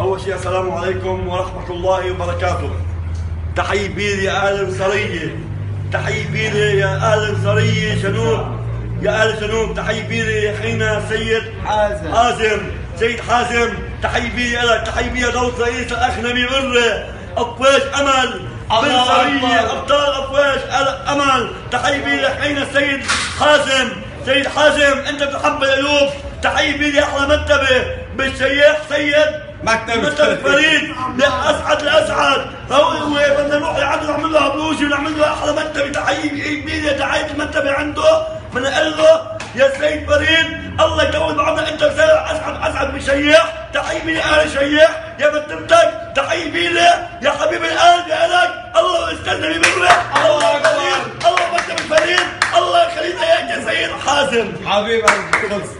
أول شيء السلام عليكم ورحمة الله وبركاته. تحية بيدي يا أهل الصرية تحية بيدي يا أهل الصرية جنوب يا أهل جنوب تحية بيدي اخينا سيد حازم. حازم. سيد حازم تحية بيدي لك تحية بيدي دوت رئيس الاخ نبي بره افواج أمل. بالصرية أكبر. أبطال افواج أمل. تحية بيدي اخينا السيد حازم. سيد حازم أنت بتحب القلوب. تحية بيدي أحلى مرتبة بالشيخ سيد مكتب مكتب فريد لا اسعد لاسعد هو هو بدنا نروح لعنده نعمل له ابلوشي ونعمل له أحلى مكتبه تحيه بايد تحيه المكتبه عنده. بنقول له يا سيد فريد الله يطول بعمرك أنت وسيد اسعد أسعد بشيخ تحيه بي أهل شيخ. يا مكتبتك تحيه بيلي يا حبيب القلب يا لك الله استنى لي منك الله كريم الله مكتب الفريد. الله يخلينا اياك يا سيد حازم. حبيبي القدس.